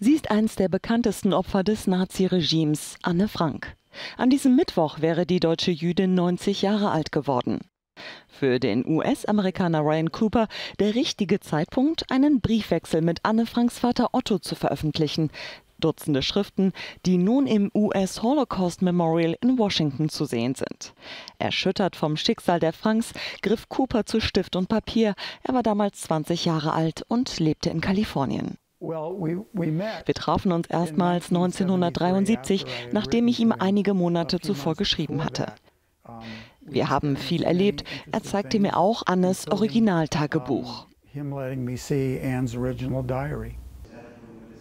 Sie ist eines der bekanntesten Opfer des Naziregimes, Anne Frank. An diesem Mittwoch wäre die deutsche Jüdin 90 Jahre alt geworden. Für den US-Amerikaner Ryan Cooper der richtige Zeitpunkt, einen Briefwechsel mit Anne Franks Vater Otto zu veröffentlichen. Dutzende Schriften, die nun im US Holocaust Memorial in Washington zu sehen sind. Erschüttert vom Schicksal der Franks griff Cooper zu Stift und Papier. Er war damals 20 Jahre alt und lebte in Kalifornien. Wir trafen uns erstmals 1973, nachdem ich ihm einige Monate zuvor geschrieben hatte. Wir haben viel erlebt. Er zeigte mir auch Annes Originaltagebuch.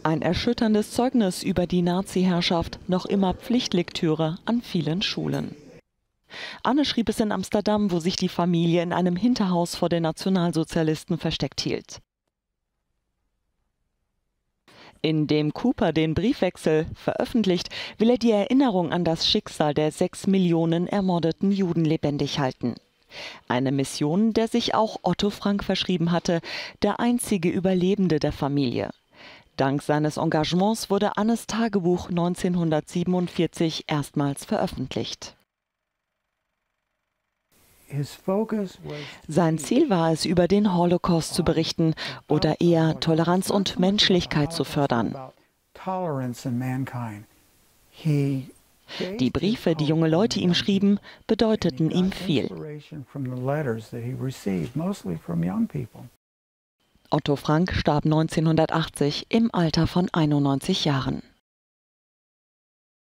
Ein erschütterndes Zeugnis über die Nazi-Herrschaft, noch immer Pflichtlektüre an vielen Schulen. Anne schrieb es in Amsterdam, wo sich die Familie in einem Hinterhaus vor den Nationalsozialisten versteckt hielt. Indem Cooper den Briefwechsel veröffentlicht, will er die Erinnerung an das Schicksal der sechs Millionen ermordeten Juden lebendig halten. Eine Mission, der sich auch Otto Frank verschrieben hatte, der einzige Überlebende der Familie. Dank seines Engagements wurde Annes Tagebuch 1947 erstmals veröffentlicht. Sein Ziel war es, über den Holocaust zu berichten oder eher Toleranz und Menschlichkeit zu fördern. Die Briefe, die junge Leute ihm schrieben, bedeuteten ihm viel. Otto Frank starb 1980 im Alter von 91 Jahren.